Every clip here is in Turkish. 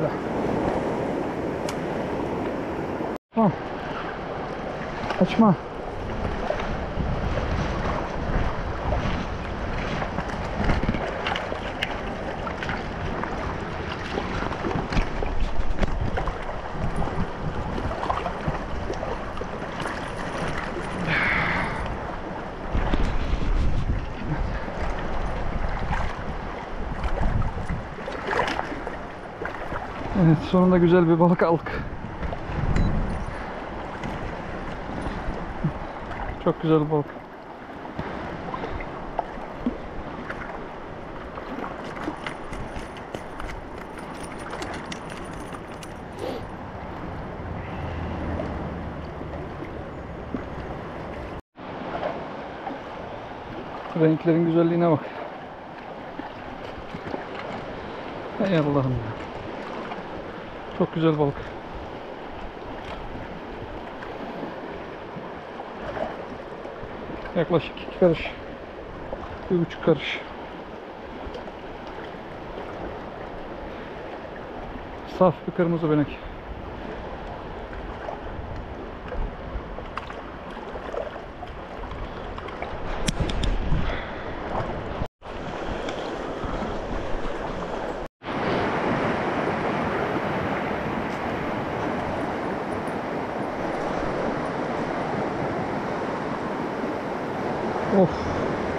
だ。あ8万。Sonunda güzel bir balık aldık. Çok güzel balık. Renklerin güzelliğine bak. Ey Allah'ım ya. Çok güzel balık. Yaklaşık iki karış. Bir buçuk karış. Saf bir kırmızı benek. Of.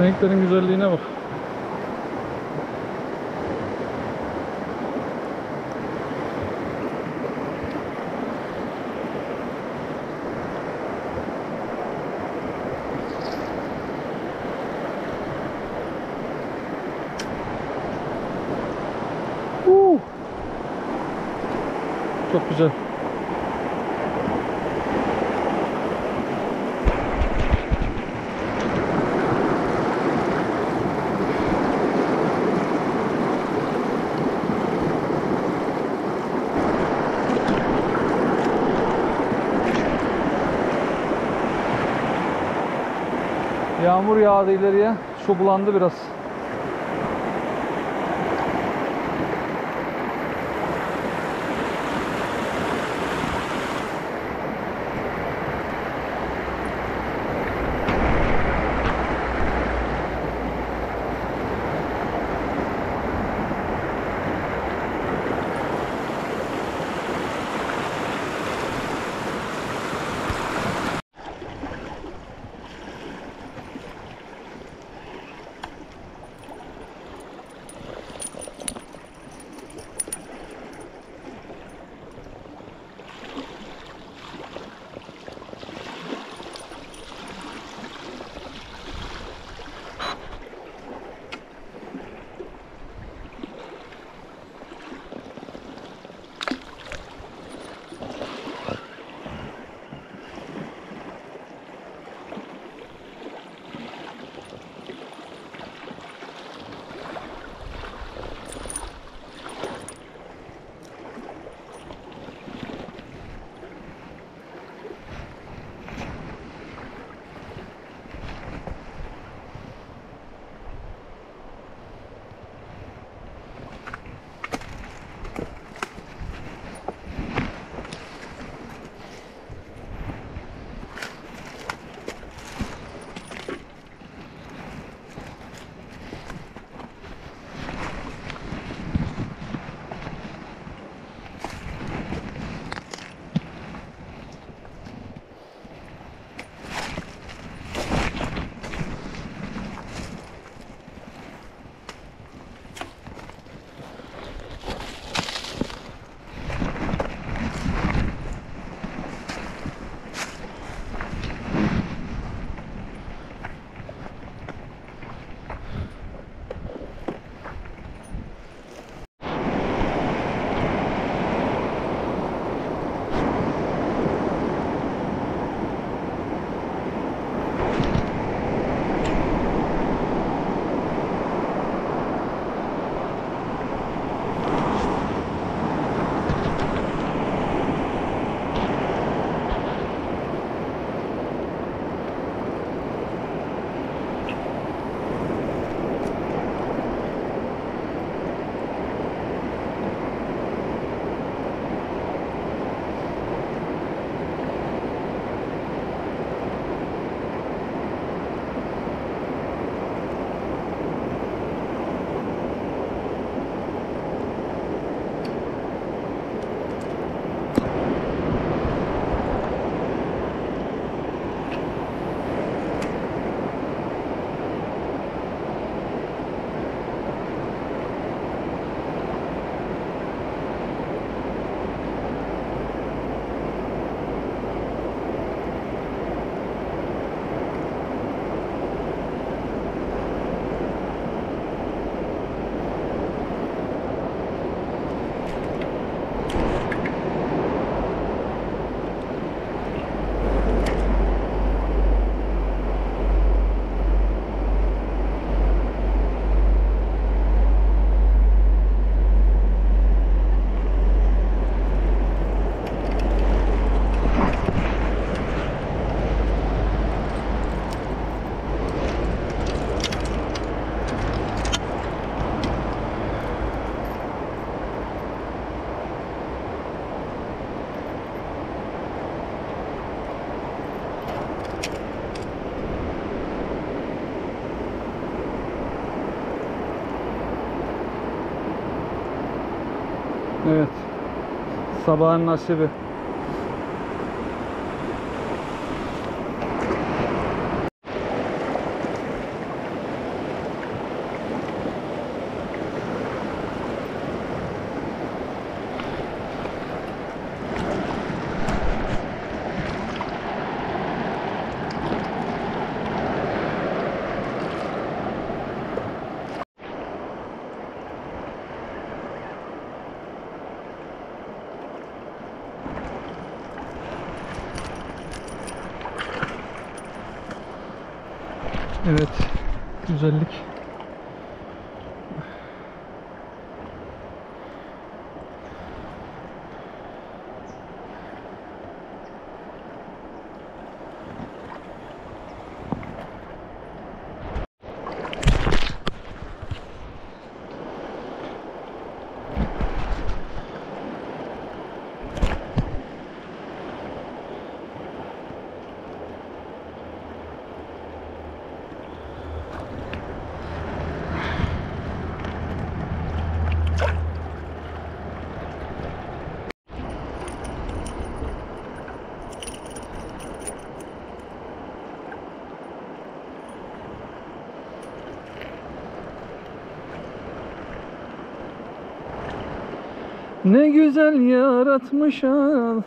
Renklerin güzelliğine bak. Huu. Çok güzel. Yağmur yağdı ileriye. Su bulandı biraz. Evet. Sabahın nasibi. Evet. Güzellik. Ne güzel yaratmış al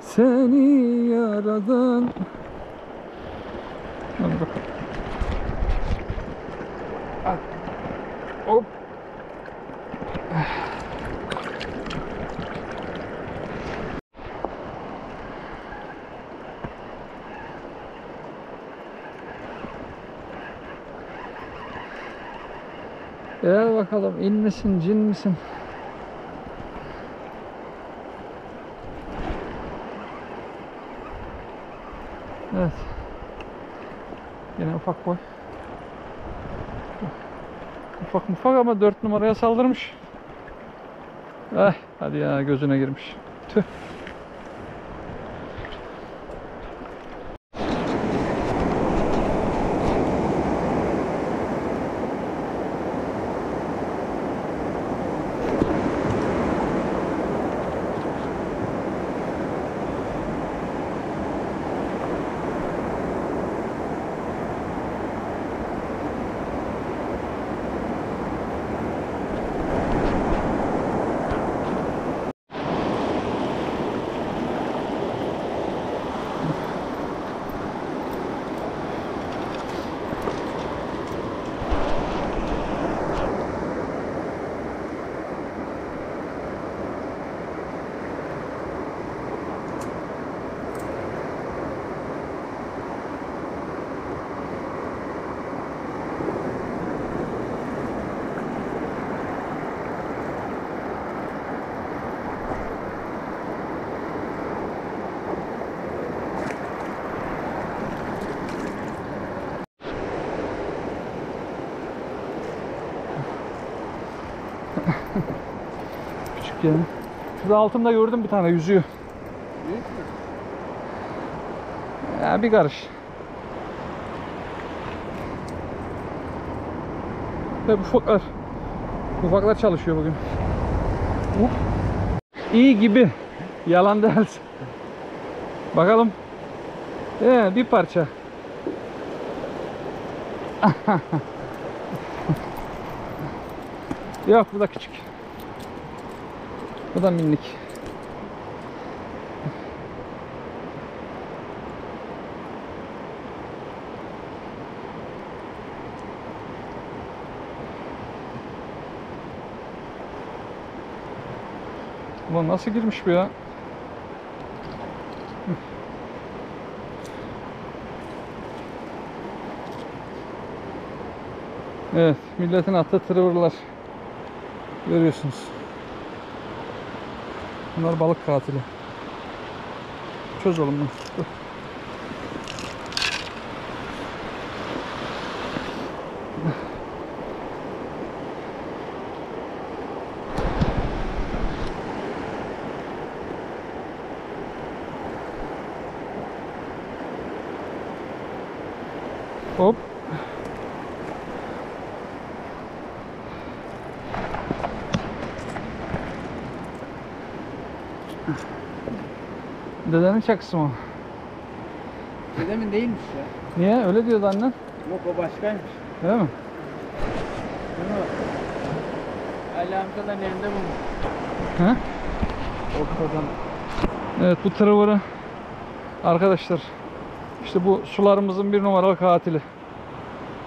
seni yaradan. Al. Hop. Gel bakalım in misin cin misin? Evet. Yine ufak boy. Ufak mufak ama 4 numaraya saldırmış. Eh, hadi ya gözüne girmiş. Tüh. Küçük. Şurada altımda gördüm bir tane yüzüyor. Ya bir karış. Ve ufaklar. Ufaklar çalışıyor bugün. Hop. İyi gibi. Yalan değil. Bakalım. Ee, bir parça. Yok bu da küçük. Bu da minik. Ulan nasıl girmiş bu ya? Evet, milletin attığı tırvırlar. Görüyorsunuz. Bunlar balık katili. Çöz oğlum bunu. Hop. Dedenin çakısı mı? Dedemin değilmiş ya. Niye? Öyle diyordu annen. Yok o başkaymış. Değil mi? Bunu Ali amcaların elinde bulmuş. He? Ortadan. Evet bu tırıvırı arkadaşlar işte bu sularımızın bir numaralı katili.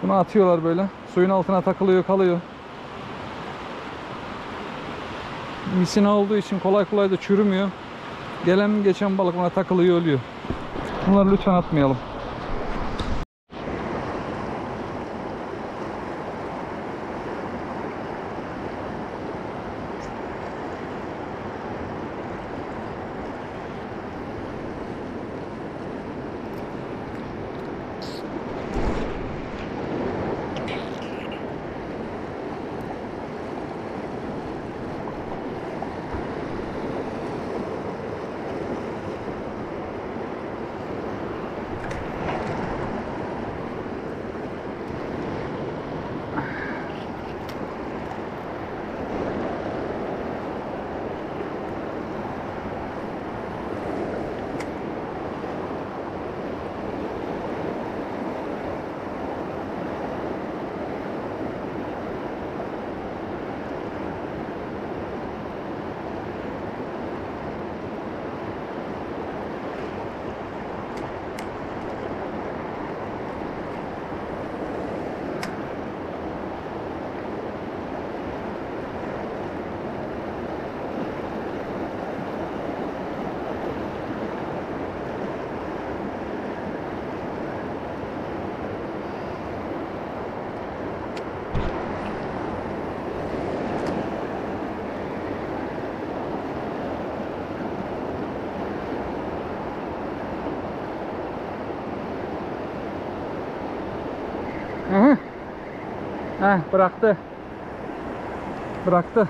Bunu atıyorlar böyle. Suyun altına takılıyor kalıyor. Misina olduğu için kolay kolay da çürümüyor. Gelen geçen balık buna takılıyor ölüyor. Bunları lütfen atmayalım. Heh, bıraktı. Bıraktı.